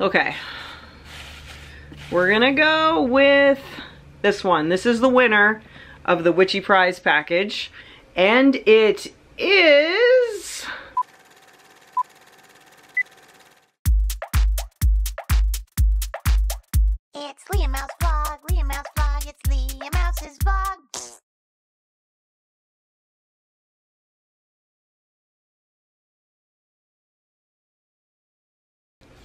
Okay. We're gonna go with this one. This is the winner of the Witchy Prize package. And it is... It's Leah Mouse Vlog, Leah Mouse Vlog, it's Leah Mouse's vlog.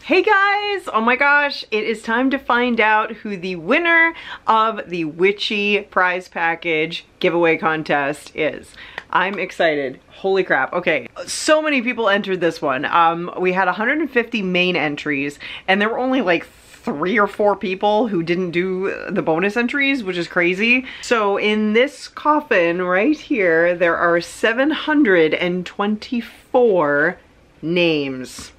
Hey guys! Oh my gosh, it is time to find out who the winner of the Witchy prize package giveaway contest is. I'm excited. Holy crap. Okay, so many people entered this one. Um, we had 150 main entries and there were only like three or four people who didn't do the bonus entries, which is crazy. So in this coffin right here, there are 724 names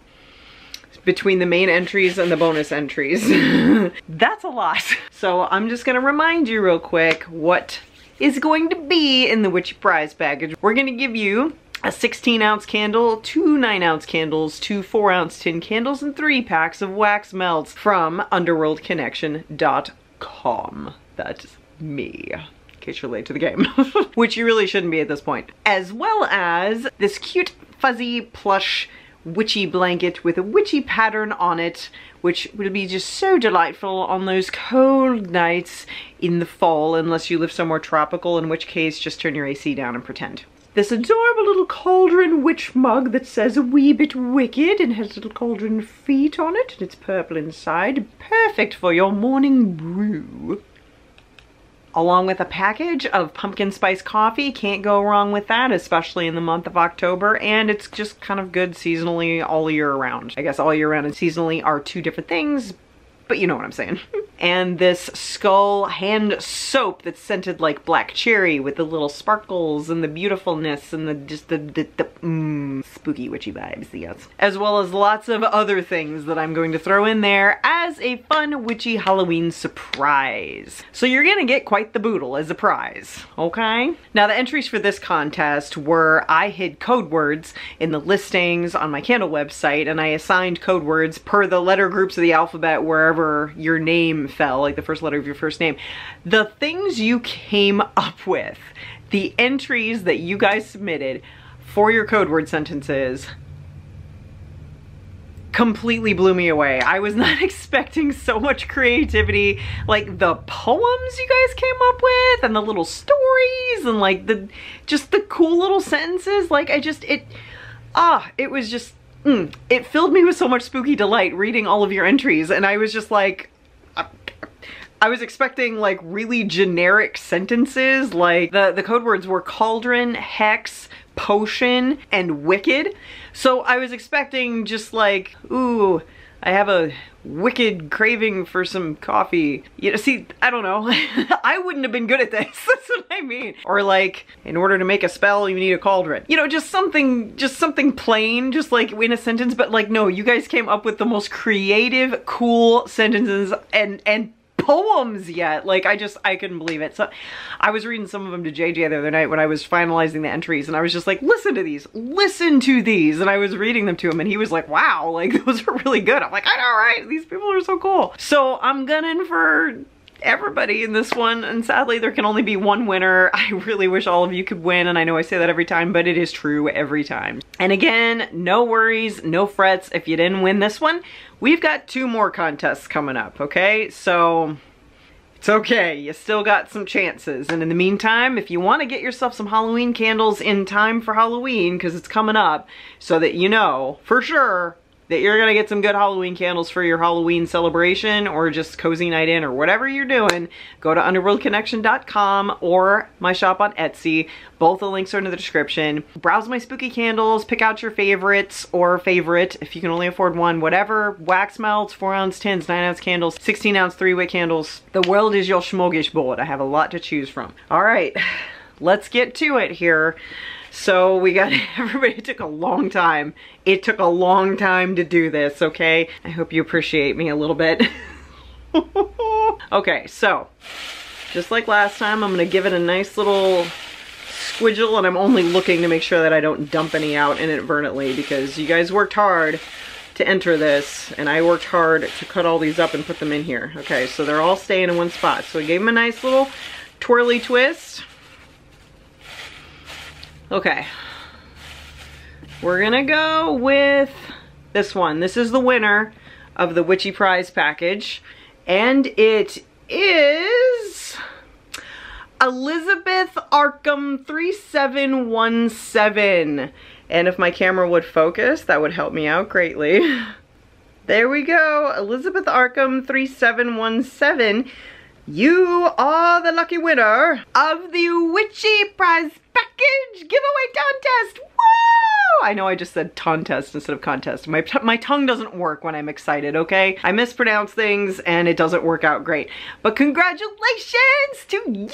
between the main entries and the bonus entries. That's a lot. So I'm just gonna remind you real quick what is going to be in the Witchy Prize package. We're gonna give you a 16 ounce candle, two 9 ounce candles, two 4 ounce tin candles, and three packs of wax melts from underworldconnection.com. That's me in case you're late to the game, which you really shouldn't be at this point. As well as this cute fuzzy plush witchy blanket with a witchy pattern on it, which will be just so delightful on those cold nights in the fall, unless you live somewhere tropical, in which case just turn your AC down and pretend. This adorable little cauldron witch mug that says a wee bit wicked and has little cauldron feet on it, and it's purple inside. Perfect for your morning brew along with a package of pumpkin spice coffee. Can't go wrong with that, especially in the month of October. And it's just kind of good seasonally all year round. I guess all year round and seasonally are two different things, but you know what I'm saying. and this skull hand soap that's scented like black cherry with the little sparkles and the beautifulness and the just the, the, the mm, spooky witchy vibes, yes. As well as lots of other things that I'm going to throw in there as a fun witchy Halloween surprise. So you're gonna get quite the boodle as a prize, okay? Now the entries for this contest were I hid code words in the listings on my candle website and I assigned code words per the letter groups of the alphabet wherever your name fell, like the first letter of your first name. The things you came up with, the entries that you guys submitted for your code word sentences completely blew me away. I was not expecting so much creativity. Like the poems you guys came up with and the little stories and like the, just the cool little sentences. Like I just, it, ah, it was just, mm, it filled me with so much spooky delight reading all of your entries. And I was just like, I was expecting like really generic sentences. Like the, the code words were cauldron, hex, potion, and wicked. So I was expecting just like, ooh, I have a wicked craving for some coffee. You know, see, I don't know. I wouldn't have been good at this. That's what I mean. Or like, in order to make a spell, you need a cauldron. You know, just something, just something plain, just like in a sentence. But like, no, you guys came up with the most creative, cool sentences and, and poems yet. Like I just, I couldn't believe it. So I was reading some of them to JJ the other night when I was finalizing the entries and I was just like, listen to these, listen to these. And I was reading them to him and he was like, wow, like those are really good. I'm like, I know, right? These people are so cool. So I'm gunning for everybody in this one and sadly there can only be one winner. I really wish all of you could win and I know I say that every time but it is true every time. And again, no worries, no frets if you didn't win this one. We've got two more contests coming up, okay? So it's okay, you still got some chances. And in the meantime, if you want to get yourself some Halloween candles in time for Halloween, because it's coming up, so that you know for sure that you're gonna get some good Halloween candles for your Halloween celebration or just cozy night in or whatever you're doing, go to underworldconnection.com or my shop on Etsy. Both the links are in the description. Browse my spooky candles, pick out your favorites or favorite if you can only afford one, whatever. Wax melts, four ounce tins, nine ounce candles, 16 ounce three wick candles. The world is your smorgasbord. I have a lot to choose from. All right, let's get to it here. So we got, everybody took a long time. It took a long time to do this, okay? I hope you appreciate me a little bit. okay, so just like last time, I'm gonna give it a nice little squidgel and I'm only looking to make sure that I don't dump any out inadvertently because you guys worked hard to enter this and I worked hard to cut all these up and put them in here. Okay, so they're all staying in one spot. So I gave them a nice little twirly twist. Okay. We're gonna go with this one. This is the winner of the Witchy Prize package. And it is Elizabeth Arkham 3717. And if my camera would focus, that would help me out greatly. There we go, Elizabeth Arkham 3717. You are the lucky winner of the Witchy Prize Package Giveaway Contest. Woo! I know I just said contest instead of contest. My, my tongue doesn't work when I'm excited, okay? I mispronounce things and it doesn't work out great. But congratulations to you!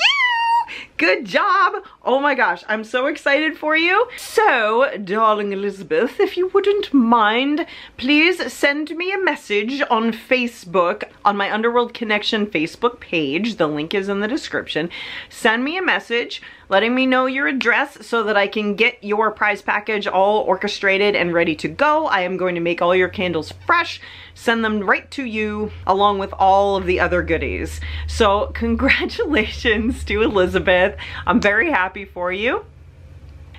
Good job. Oh my gosh, I'm so excited for you. So, darling Elizabeth, if you wouldn't mind, please send me a message on Facebook, on my Underworld Connection Facebook page. The link is in the description. Send me a message letting me know your address so that I can get your prize package all orchestrated and ready to go. I am going to make all your candles fresh, send them right to you along with all of the other goodies. So congratulations to Elizabeth. I'm very happy for you.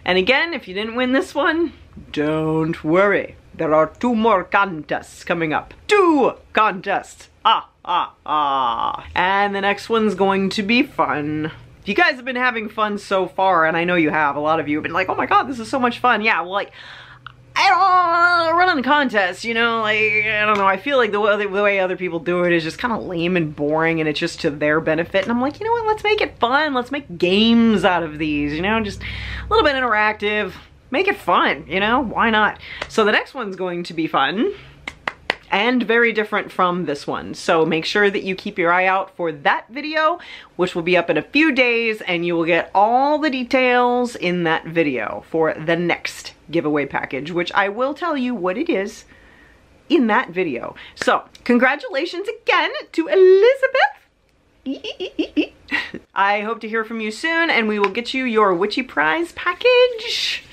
And again, if you didn't win this one, don't worry. There are two more contests coming up. Two contests. Ah, ah, ah. And the next one's going to be fun. If you guys have been having fun so far, and I know you have, a lot of you have been like, oh my god, this is so much fun. Yeah, well, like, I don't run a contest, you know, like, I don't know, I feel like the way, the way other people do it is just kind of lame and boring and it's just to their benefit. And I'm like, you know what, let's make it fun. Let's make games out of these, you know, just a little bit interactive. Make it fun, you know, why not? So the next one's going to be fun and very different from this one. So make sure that you keep your eye out for that video, which will be up in a few days and you will get all the details in that video for the next giveaway package, which I will tell you what it is in that video. So congratulations again to Elizabeth. I hope to hear from you soon and we will get you your Witchy Prize package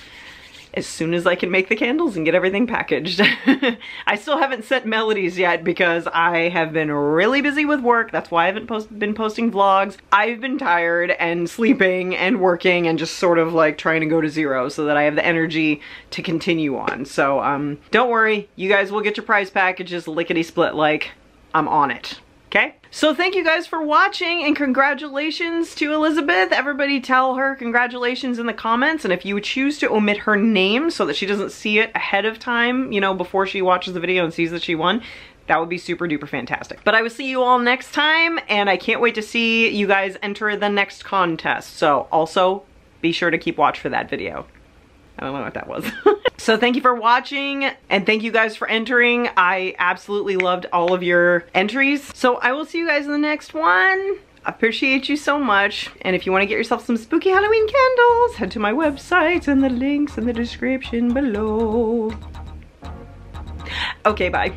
as soon as I can make the candles and get everything packaged. I still haven't sent melodies yet because I have been really busy with work. That's why I haven't post been posting vlogs. I've been tired and sleeping and working and just sort of like trying to go to zero so that I have the energy to continue on. So um, don't worry, you guys will get your prize packages lickety split like I'm on it. Okay? So thank you guys for watching and congratulations to Elizabeth. Everybody tell her congratulations in the comments and if you would choose to omit her name so that she doesn't see it ahead of time, you know, before she watches the video and sees that she won, that would be super duper fantastic. But I will see you all next time and I can't wait to see you guys enter the next contest. So also be sure to keep watch for that video. I don't know what that was. so thank you for watching and thank you guys for entering. I absolutely loved all of your entries. So I will see you guys in the next one. Appreciate you so much. And if you want to get yourself some spooky Halloween candles, head to my website and the links in the description below. Okay, bye.